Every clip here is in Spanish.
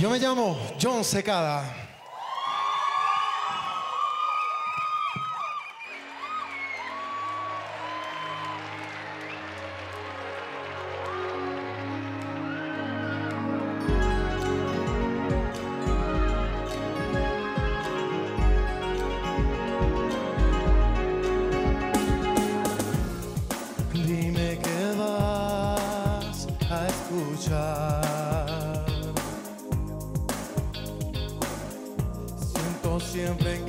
Yo me llamo John Secada. Dime que vas a escuchar. sempre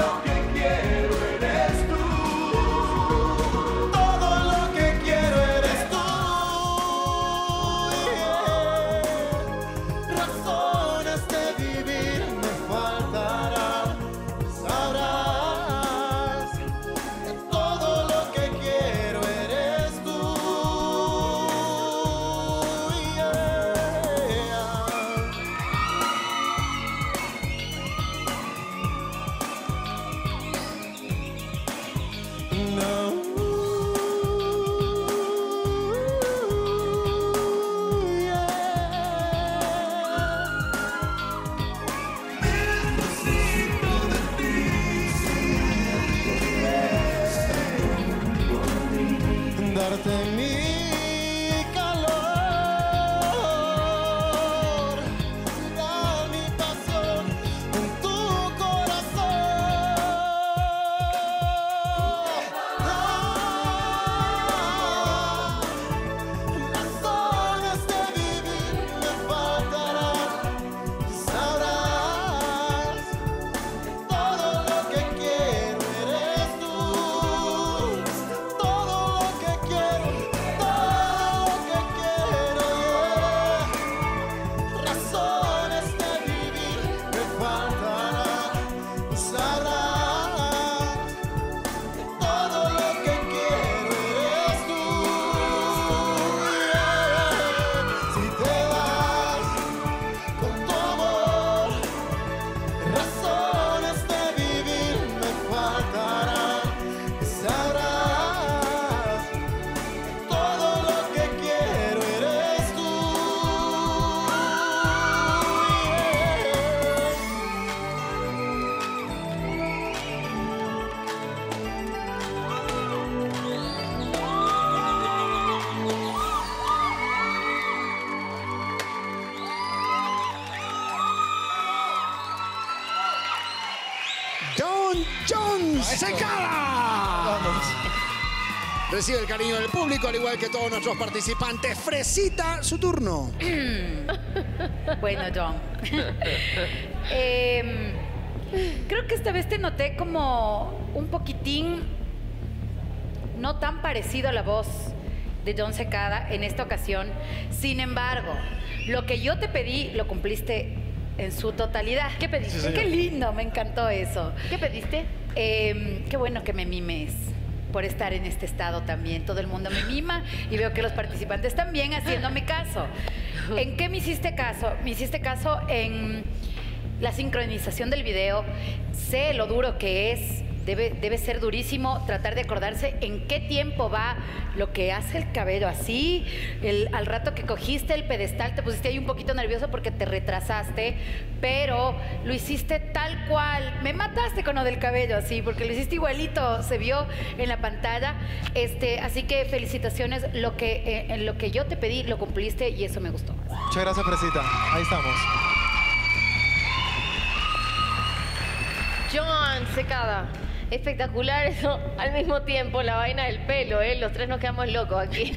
don't nothing new. Secada. Recibe el cariño del público, al igual que todos nuestros participantes. Fresita, su turno. bueno, John. Em, creo que esta vez te noté como un poquitín no tan parecido a la voz de John Secada en esta ocasión. Sin embargo, lo que yo te pedí lo cumpliste en su totalidad. ¿Qué pediste? Qué lindo, me encantó eso. ¿Qué pediste? Em, qué bueno que me mimes por estar en este estado también. Todo el mundo me mima y veo que los participantes también haciéndome caso. ¿En qué me hiciste caso? Me hiciste caso en la sincronización del video. Sé lo duro que es. Debe, debe ser durísimo tratar de acordarse en qué tiempo va lo que hace el cabello así. El, al rato que cogiste el pedestal te pusiste ahí un poquito nervioso porque te retrasaste, pero lo hiciste tal cual. Me mataste con lo del cabello así, porque lo hiciste igualito, se vio en la pantalla. Este, así que felicitaciones. Lo que, eh, en lo que yo te pedí lo cumpliste y eso me gustó. Muchas gracias, Fresita. Ahí estamos. John Secada. Espectacular eso. Al mismo tiempo, la vaina del pelo, ¿eh? Los tres nos quedamos locos aquí.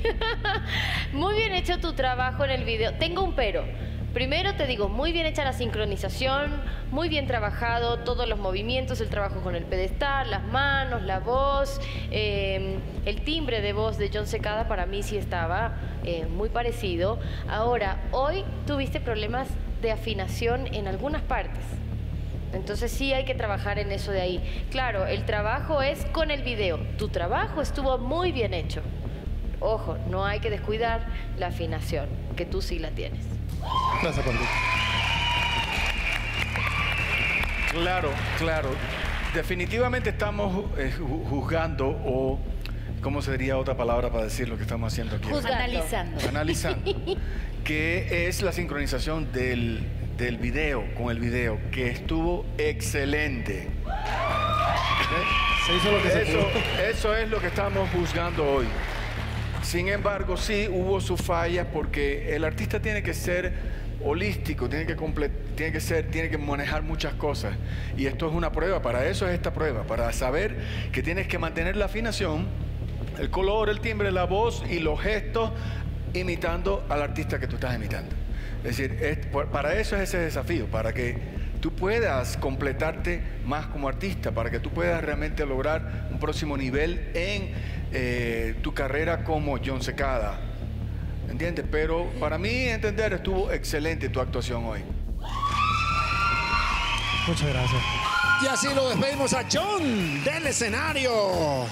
muy bien hecho tu trabajo en el video. Tengo un pero. Primero te digo, muy bien hecha la sincronización, muy bien trabajado todos los movimientos, el trabajo con el pedestal, las manos, la voz, eh, el timbre de voz de John Secada para mí sí estaba eh, muy parecido. Ahora, hoy tuviste problemas de afinación en algunas partes. Entonces sí hay que trabajar en eso de ahí. Claro, el trabajo es con el video. Tu trabajo estuvo muy bien hecho. Ojo, no hay que descuidar la afinación, que tú sí la tienes. Gracias. Claro, claro. Definitivamente estamos eh, ju- juzgando o, ¿cómo sería otra palabra para decir lo que estamos haciendo aquí? Juzgando. Analizando. Analizando. que es la sincronización del, del video con el video, que estuvo excelente. Se hizo lo que se Eso, pudo. eso es lo que estamos juzgando hoy. Sin embargo, sí hubo sus fallas porque el artista tiene que ser holístico, tiene que, tiene que ser, tiene que manejar muchas cosas. Y esto es una prueba, para eso es esta prueba, para saber que tienes que mantener la afinación, el color, el timbre, la voz y los gestos imitando al artista que tú estás imitando. Es decir, es- para eso es ese desafío, para que tú puedas completarte más como artista, para que tú puedas realmente lograr un próximo nivel en eh, tu carrera como John Secada. ¿Entiendes? Pero para mí entender estuvo excelente tu actuación hoy. Muchas gracias. Y así lo despedimos a John del escenario.